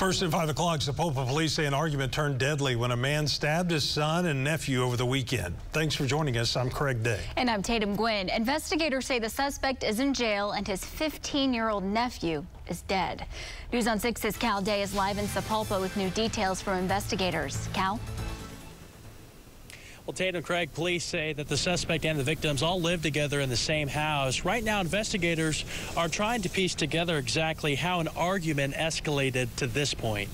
First at 5 o'clock, Sapulpa police say an argument turned deadly when a man stabbed his son and nephew over the weekend. Thanks for joining us. I'm Craig Day. And I'm Tatum Gwynn. Investigators say the suspect is in jail and his 15-year-old nephew is dead. News on 6's Cal Day is live in Sapulpa with new details from investigators. Cal? Well, Tatum Craig, police say that the suspect and the victims all live together in the same house. Right now, investigators are trying to piece together exactly how an argument escalated to this point.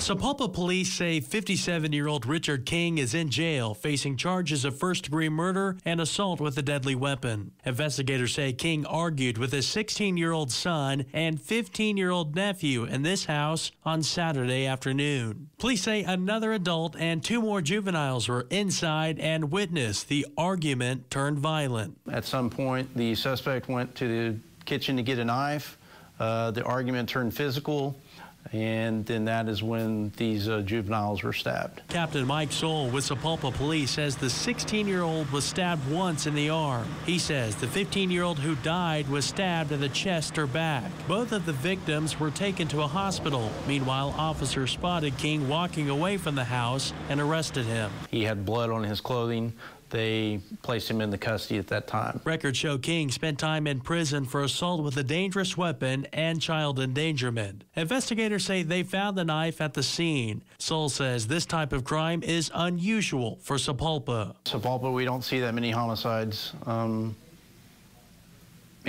Sapulpa police say 57-year-old Richard King is in jail facing charges of first-degree murder and assault with a deadly weapon. Investigators say King argued with his 16-year-old son and 15-year-old nephew in this house on Saturday afternoon. Police say another adult and two more juveniles were inside and witnessed the argument turned violent. At some point, the suspect went to the kitchen to get a knife. Uh, the argument turned physical and then that is when these uh, juveniles were stabbed. Captain Mike Soul with Sapulpa Police says the 16-year-old was stabbed once in the arm. He says the 15-year-old who died was stabbed in the chest or back. Both of the victims were taken to a hospital. Meanwhile, officers spotted King walking away from the house and arrested him. He had blood on his clothing. They placed him in the custody at that time. Records show King spent time in prison for assault with a dangerous weapon and child endangerment. Investigators say they found the knife at the scene. Soul says this type of crime is unusual for Sapulpa. Sapulpa, we don't see that many homicides. Um,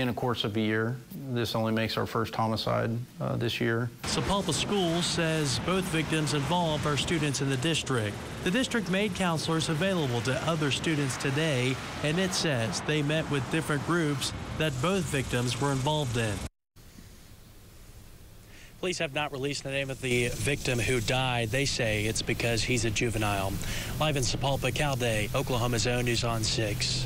in a course of a year. This only makes our first homicide uh, this year. Sapulpa School says both victims involved are students in the district. The district made counselors available to other students today, and it says they met with different groups that both victims were involved in. Police have not released the name of the victim who died. They say it's because he's a juvenile. Live in Sapulpa, Cal Day, Oklahoma's own News on 6.